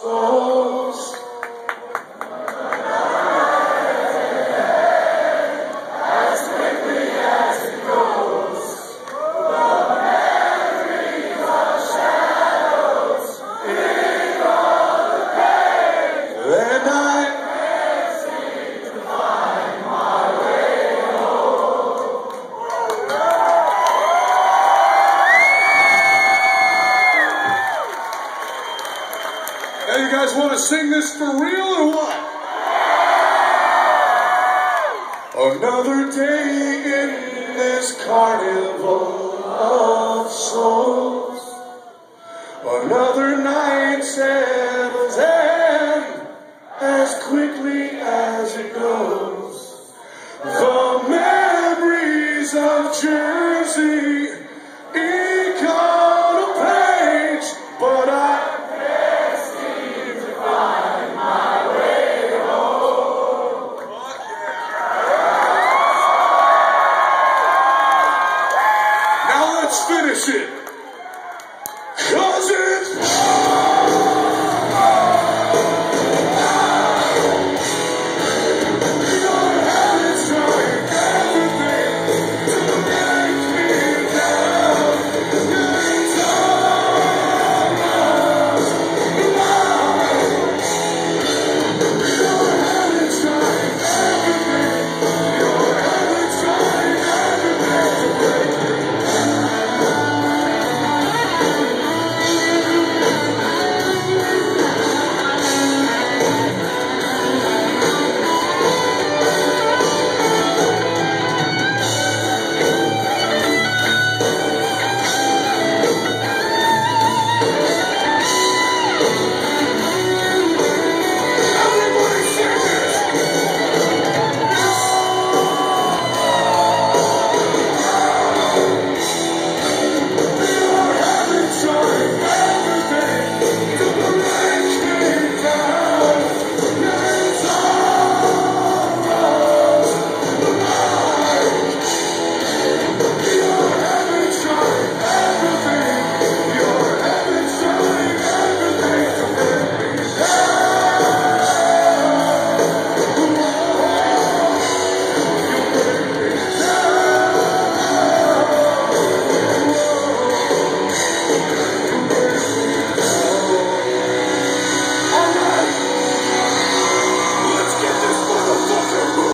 souls. guys want to sing this for real or what? Another day in this carnival of souls. Another night settles in as quickly as it goes. The memories of Jersey. Let's finish it.